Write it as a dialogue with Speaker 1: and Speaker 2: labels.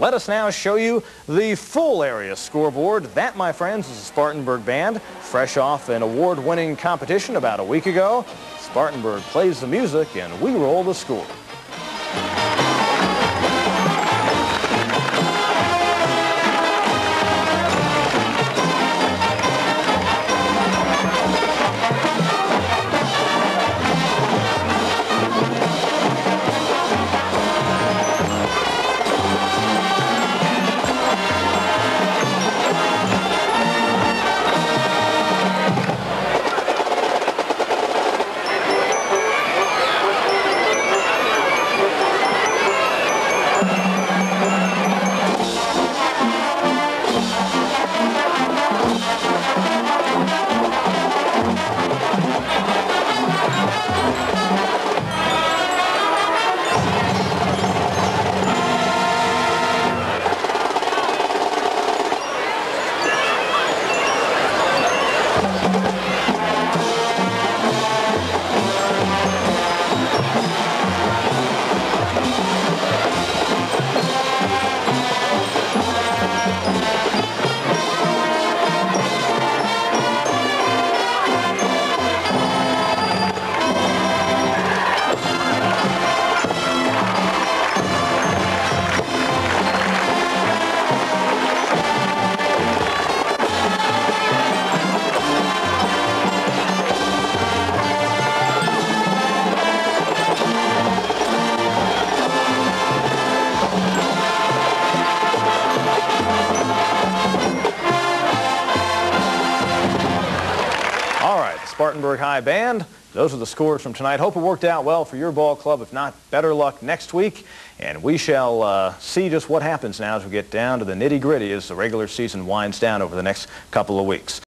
Speaker 1: Let us now show you the full area scoreboard. That, my friends, is the Spartanburg Band, fresh off an award-winning competition about a week ago. Spartanburg plays the music and we roll the score. Spartanburg High Band. Those are the scores from tonight. Hope it worked out well for your ball club. If not, better luck next week. And we shall uh, see just what happens now as we get down to the nitty-gritty as the regular season winds down over the next couple of weeks.